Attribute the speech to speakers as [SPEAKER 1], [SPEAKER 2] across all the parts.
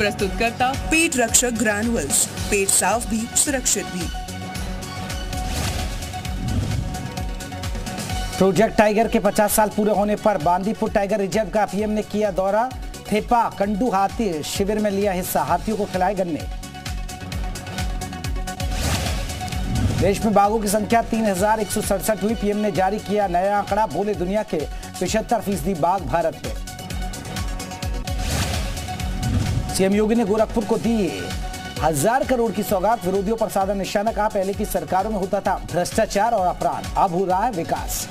[SPEAKER 1] प्रस्तुत करता
[SPEAKER 2] पेट रक्षक ग्रैनुअल्स पेट साफ़ भी, सुरक्षित भी।
[SPEAKER 3] प्रोजेक्ट टाइगर के 50 साल पूरे होने पर बांदीपुर टाइगर रिज़र्व का पीएम ने किया दौरा। थेपा, कंडू हाथी शिविर में लिया हिस्सा, हाथियों को खिलाए गन्ने। देश में बाघों की संख्या तीन हज़ार एक सौ सड़सठ हुई। पीएम ने जारी किया नया आंकड़ा बोले दुनिया के पिछहत्तर फ़ीसदी बाघ भारत में। सीएम योगी ने गोरखपुर को दी हज़ार करोड़ की सौगात। विरोधियों पर साधा निशाना कहा, पहले की सरकारों में होता था भ्रष्टाचार और अपराध, अब हो रहा है विकास।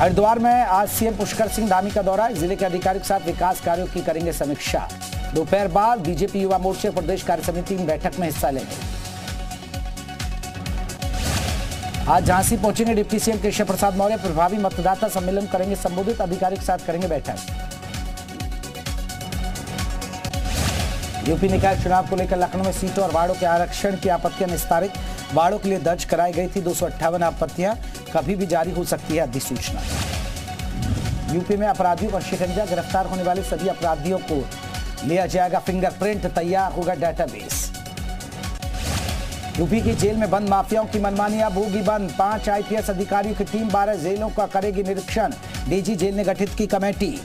[SPEAKER 3] हरिद्वार में आज सीएम पुष्कर सिंह धामी का दौरा, ज़िले के अधिकारियों के साथ विकास कार्यों की करेंगे समीक्षा। दोपहर बाद बीजेपी युवा मोर्चे प्रदेश कार्य समिति में बैठक में हिस्सा लेंगे। आज झांसी पहुँचेंगे डिप्टी सीएम केशव प्रसाद मौर्य, प्रभावी मतदाता सम्मेलन करेंगे संबोधित अधिकारी के साथ करेंगे बैठक। यूपी निकाय चुनाव को लेकर लखनऊ में सीटों और वार्डों के आरक्षण की आपत्तियाँ निस्तारित। वार्डों के लिए दर्ज कराई गई थी दो सौ अट्ठावन आपत्तियाँ। कभी भी जारी हो सकती है अधिसूचना। यूपी में अपराधियों का शिकंजा गिरफ़्तार होने वाले सभी अपराधियों को लिया जाएगा फिंगरप्रिंट, तैयार होगा डेटाबेस। यूपी की जेल में बंद माफियाओं की मनमानी, अब होगी बंद। पाँच आईपीएस अधिकारियों की टीम बारह जेलों का करेगी निरीक्षण। डीजी जेल ने गठित की कमेटी।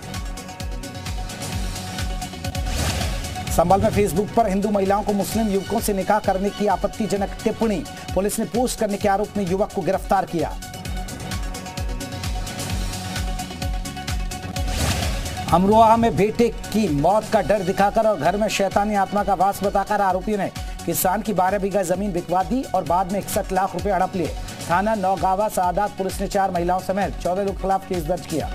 [SPEAKER 3] संभल में फेसबुक पर हिंदू महिलाओं को मुस्लिम युवकों से निकाह करने की आपत्तिजनक टिप्पणी। पुलिस ने पोस्ट करने के आरोप में युवक को गिरफ़्तार किया। अमरोहा में बेटे की मौत का डर दिखाकर और घर में शैतानी आत्मा का वास बताकर आरोपी ने किसान की बारह बीघा ज़मीन बिकवा दी और बाद में इकसठ लाख रुपए हड़प लिए। थाना नौगावा सादात पुलिस ने चार महिलाओं समेत चौदह लोग खिलाफ केस दर्ज किया।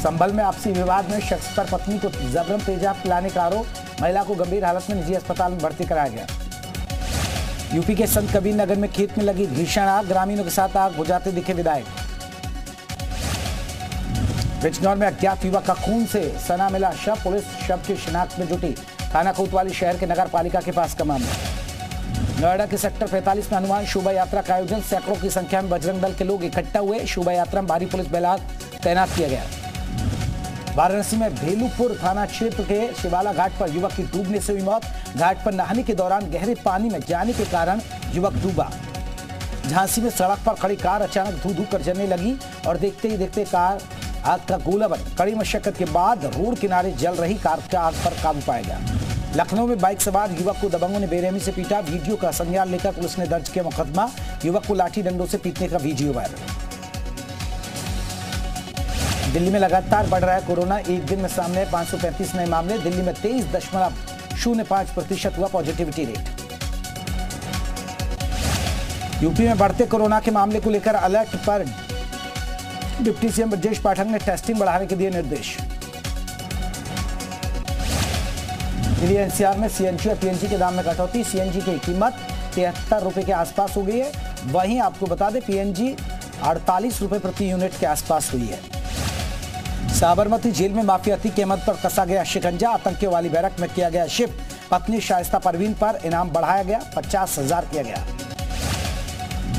[SPEAKER 3] संभल में आपसी विवाद में शख्स पर पत्नी को जबरन तेजाब पिलाने का आरोप, महिला को गंभीर हालत में निजी अस्पताल में भर्ती कराया गया। यूपी के संत कबीर नगर में खेत में लगी भीषण आग, ग्रामीणों के साथ आग बुझाते दिखे विधायक। बिजनौर में अज्ञात युवक का खून से सना मिला शव, पुलिस शव की शिनाख्त में जुटी। थाना कोतवाली शहर के नगर पालिका के पास का मामला। नोएडा के सेक्टर 45 में हनुमान शोभा यात्रा का आयोजन, सैकड़ों की संख्या में बजरंग दल के लोग इकट्ठा हुए। शोभा यात्रा में भारी पुलिस बलाग तैनात किया गया। वाराणसी में भेलूपुर थाना क्षेत्र के शिवाला घाट पर युवक की डूबने से हुई मौत। घाट पर नहाने के दौरान गहरे पानी में जाने के कारण युवक डूबा। झांसी में सड़क पर खड़ी कार अचानक धू धू कर जलने लगी और देखते ही देखते कार आग का गोला बन कड़ी मशक्कत के बाद रोड किनारे जल रही कार का आग पर काबू पाया गया। लखनऊ में बाइक सवार युवक को दबंगों ने बेरहमी से पीटा। वीडियो का संज्ञान लेकर पुलिस ने दर्ज किया मुकदमा। युवक को लाठी डंडों से पीटने का वीडियो वायरल। दिल्ली में लगातार बढ़ रहा है कोरोना। एक दिन में सामने पाँच नए मामले, दिल्ली में तेईस दशमलव शून्य पाँच प्रतिशत हुआ पॉजिटिविटी रेट। यूपी में बढ़ते कोरोना के मामले को लेकर अलर्ट पर डिप्टी सीएम ब्रजेश पाठक ने टेस्टिंग बढ़ाने के दिए निर्देश। दिल्ली एनसीआर में सीएनजी और पीएनजी के दाम में कटौती, सीएनजी की कीमत तिहत्तर रुपए के आसपास हो गई है। वहीं आपको बता दें, पीएनजी अड़तालीस रुपए प्रति यूनिट के आसपास हुई है। साबरमती जेल में माफिया माफियाती कीमत पर कसा गया शिकंजा? आतंकियों वाली बैरक में किया गया शिफ्ट पत्नी शाइस्ता परवीन पर इनाम बढ़ाया गया, पचास हज़ार किया गया।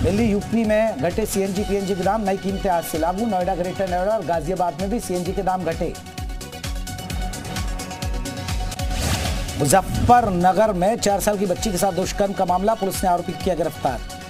[SPEAKER 3] दिल्ली, यूपी में घटे सीएनजी पीएनजी के दाम, नई कीमतें आज से लागू। नोएडा, ग्रेटर नोएडा और गाजियाबाद में भी सीएनजी के दाम घटे। मुजफ्फरनगर में चार साल की बच्ची के साथ दुष्कर्म का मामला, पुलिस ने आरोपी किया गिरफ़्तार।